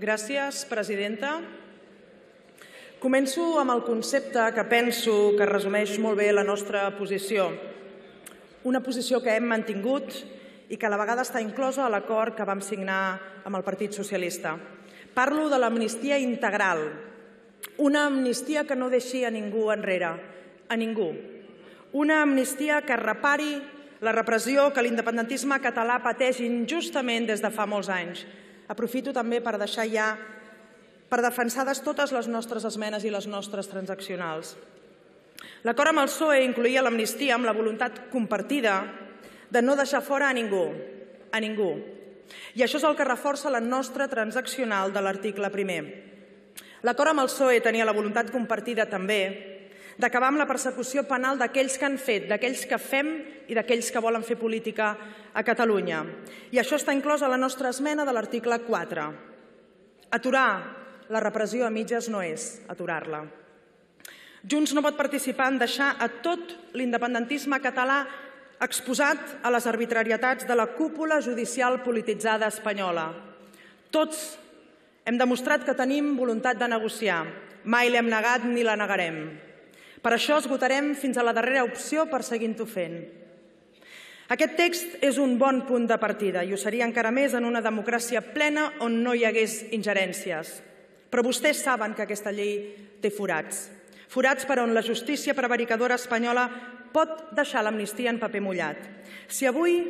Gràcies, presidenta. Començo amb el concepte que penso que resumeix molt bé la nostra posició. Una posició que hem mantingut i que a la vegada està inclosa a l'acord que vam signar amb el Partit Socialista. Parlo de l'amnistia integral, una amnistia que no deixi a ningú enrere, a ningú. Una amnistia que repari la repressió que l'independentisme català pateix injustament des de fa molts anys. Aprofito també per deixar ja per defensades totes les nostres esmenes i les nostres transaccionals. L'acord amb el PSOE incluïa l'amnistia amb la voluntat compartida de no deixar fora a ningú, a ningú. I això és el que reforça la nostra transaccional de l'article primer. L'acord amb el PSOE tenia la voluntat compartida també d'acabar amb la persecució penal d'aquells que han fet, d'aquells que fem i d'aquells que volen fer política a Catalunya. I això està inclòs a la nostra esmena de l'article 4. Aturar la repressió a mitges no és aturar-la. Junts no pot participar en deixar a tot l'independentisme català exposat a les arbitrarietats de la cúpula judicial polititzada espanyola. Tots hem demostrat que tenim voluntat de negociar. Mai l'hem negat ni la negarem. Per això esgotarem fins a la darrera opció per seguint-ho fent. Aquest text és un bon punt de partida i ho seria encara més en una democràcia plena on no hi hagués ingerències. Però vostès saben que aquesta llei té forats. Forats per on la justícia prevaricadora espanyola pot deixar l'amnistia en paper mullat. Si avui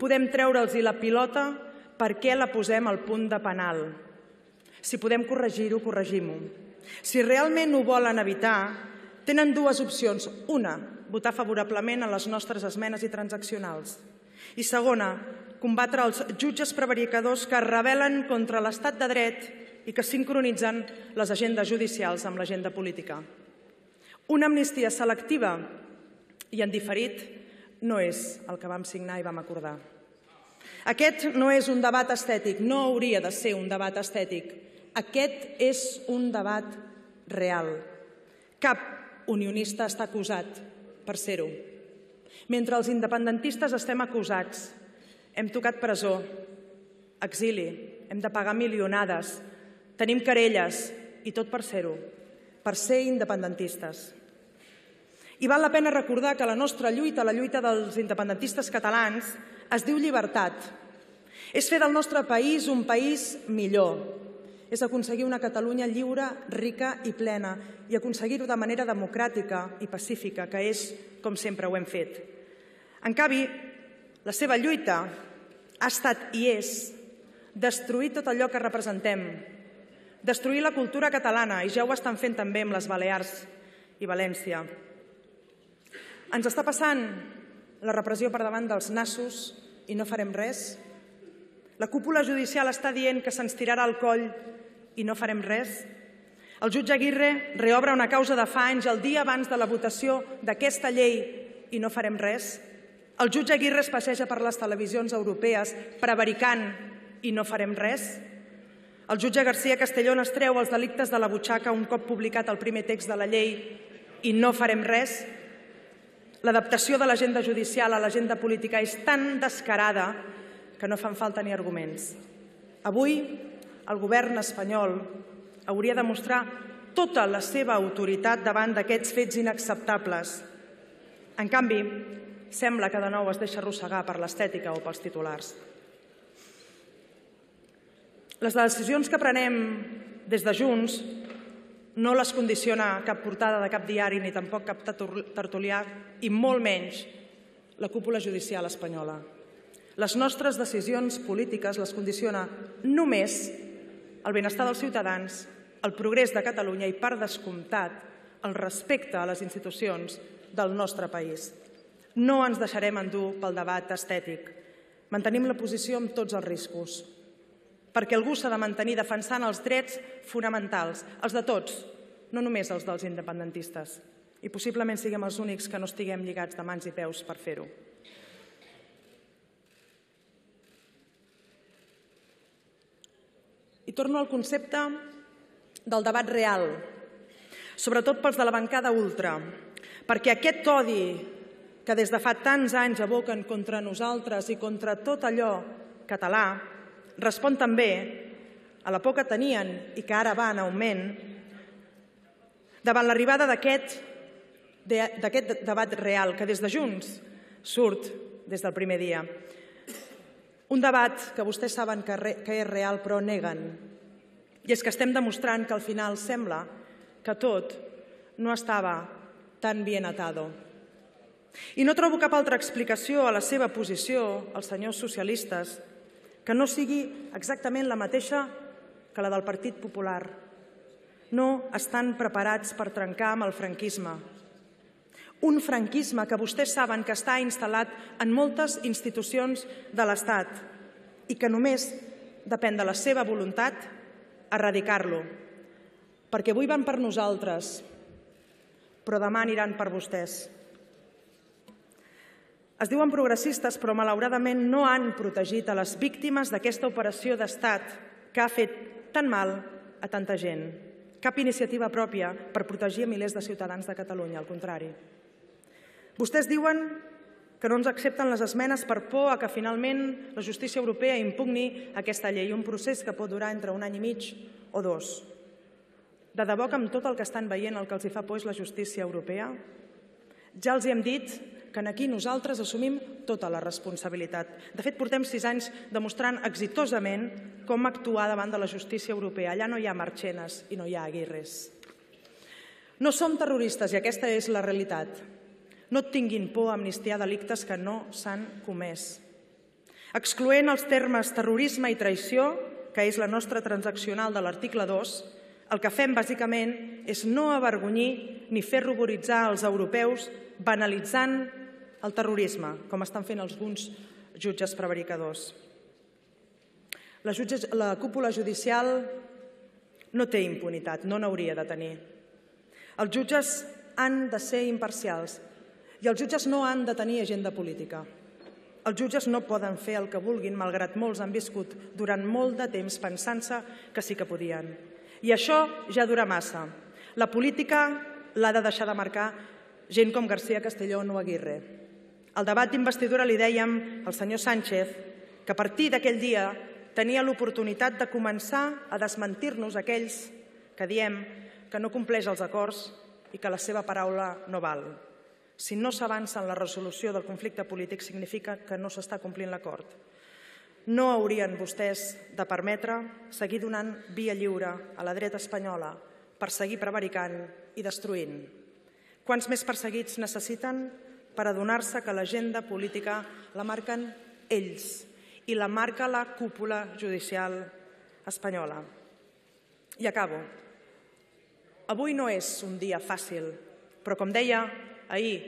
podem treure'ls la pilota, per què la posem al punt de penal? Si podem corregir-ho, corregim-ho. Si realment ho volen evitar, tenen dues opcions. Una, votar favorablement a les nostres esmenes i transaccionals. I segona, combatre els jutges prevaricadors que rebel·len contra l'estat de dret i que sincronitzen les agendes judicials amb l'agenda política. Una amnistia selectiva i en diferit no és el que vam signar i vam acordar. Aquest no és un debat estètic, no hauria de ser un debat estètic. Aquest és un debat real. Cap unionista està acusat per ser-ho. Mentre els independentistes estem acusats, hem tocat presó, exili, hem de pagar milionades, Tenim querelles, i tot per ser-ho, per ser independentistes. I val la pena recordar que la nostra lluita, la lluita dels independentistes catalans, es diu llibertat. És fer del nostre país un país millor. És aconseguir una Catalunya lliure, rica i plena i aconseguir-ho de manera democràtica i pacífica, que és com sempre ho hem fet. En canvi, la seva lluita ha estat i és destruir tot allò que representem, destruir la cultura catalana, i ja ho estan fent també amb les Balears i València. Ens està passant la repressió per davant dels nassos i no farem res? La cúpula judicial està dient que se'ns tirarà al coll i no farem res? El jutge Aguirre reobre una causa de fa anys el dia abans de la votació d'aquesta llei i no farem res? El jutge Aguirre es passeja per les televisions europees prevaricant i no farem res? El jutge García Castellón es treu els delictes de la butxaca un cop publicat el primer text de la llei i no farem res? L'adaptació de l'agenda judicial a l'agenda política és tan descarada que no fan falta ni arguments. Avui, el govern espanyol hauria de mostrar tota la seva autoritat davant d'aquests fets inacceptables. En canvi, sembla que de nou es deixa arrossegar per l'estètica o pels titulars. Les decisions que prenem des de Junts no les condiciona cap portada de cap diari ni tampoc cap tertulià i molt menys la cúpula judicial espanyola. Les nostres decisions polítiques les condiciona només el benestar dels ciutadans, el progrés de Catalunya i, per descomptat, el respecte a les institucions del nostre país. No ens deixarem endur pel debat estètic. Mantenim la posició amb tots els riscos perquè algú s'ha de mantenir defensant els drets fonamentals, els de tots, no només els dels independentistes. I possiblement siguem els únics que no estiguem lligats de mans i peus per fer-ho. I torno al concepte del debat real, sobretot pels de la bancada ultra, perquè aquest odi que des de fa tants anys aboquen contra nosaltres i contra tot allò català respon també a la por que tenien i que ara va en augment, davant l'arribada d'aquest debat real que des de Junts surt des del primer dia. Un debat que vostès saben que, re, que és real però neguen. I és que estem demostrant que al final sembla que tot no estava tan bien atado. I no trobo cap altra explicació a la seva posició, als senyors socialistes, que no sigui exactament la mateixa que la del Partit Popular. No estan preparats per trencar amb el franquisme. Un franquisme que vostès saben que està instal·lat en moltes institucions de l'Estat i que només depèn de la seva voluntat erradicar-lo. Perquè avui van per nosaltres, però demà aniran per vostès. Es diuen progressistes, però malauradament no han protegit a les víctimes d'aquesta operació d'estat que ha fet tan mal a tanta gent. Cap iniciativa pròpia per protegir milers de ciutadans de Catalunya, al contrari. Vostès diuen que no ens accepten les esmenes per por a que finalment la justícia europea impugni aquesta llei, un procés que pot durar entre un any i mig o dos. De debò que amb tot el que estan veient el que els hi fa por és la justícia europea? Ja els hi hem dit que aquí nosaltres assumim tota la responsabilitat. De fet, portem sis anys demostrant exitosament com actuar davant de la justícia europea. Allà no hi ha marxenes i no hi ha aguirres. No som terroristes i aquesta és la realitat. No tinguin por a amnistiar delictes que no s'han comès. Excloent els termes terrorisme i traïció, que és la nostra transaccional de l'article 2, el que fem bàsicament és no avergonyir ni fer ruboritzar els europeus banalitzant el terrorisme, com estan fent alguns jutges prevaricadors. La, jutge, la cúpula judicial no té impunitat, no n'hauria de tenir. Els jutges han de ser imparcials i els jutges no han de tenir agenda política. Els jutges no poden fer el que vulguin, malgrat molts han viscut durant molt de temps pensant-se que sí que podien. I això ja dura massa. La política l'ha de deixar de marcar gent com García Castellón o Aguirre. Al debat d'investidura li dèiem al senyor Sánchez que a partir d'aquell dia tenia l'oportunitat de començar a desmentir-nos aquells que diem que no compleix els acords i que la seva paraula no val. Si no s'avança en la resolució del conflicte polític significa que no s'està complint l'acord. No haurien vostès de permetre seguir donant via lliure a la dreta espanyola per seguir prevaricant i destruint. Quants més perseguits necessiten per adonar-se que l'agenda política la marquen ells i la marca la cúpula judicial espanyola. I acabo. Avui no és un dia fàcil, però com deia ahir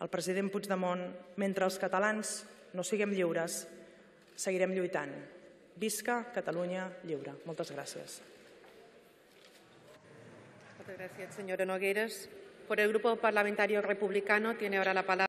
el president Puigdemont, mentre els catalans no siguem lliures, seguirem lluitant. Visca Catalunya lliure. Moltes gràcies. Muchas gracias, señora Nogueras. Por el Grupo Parlamentario Republicano tiene ahora la palabra.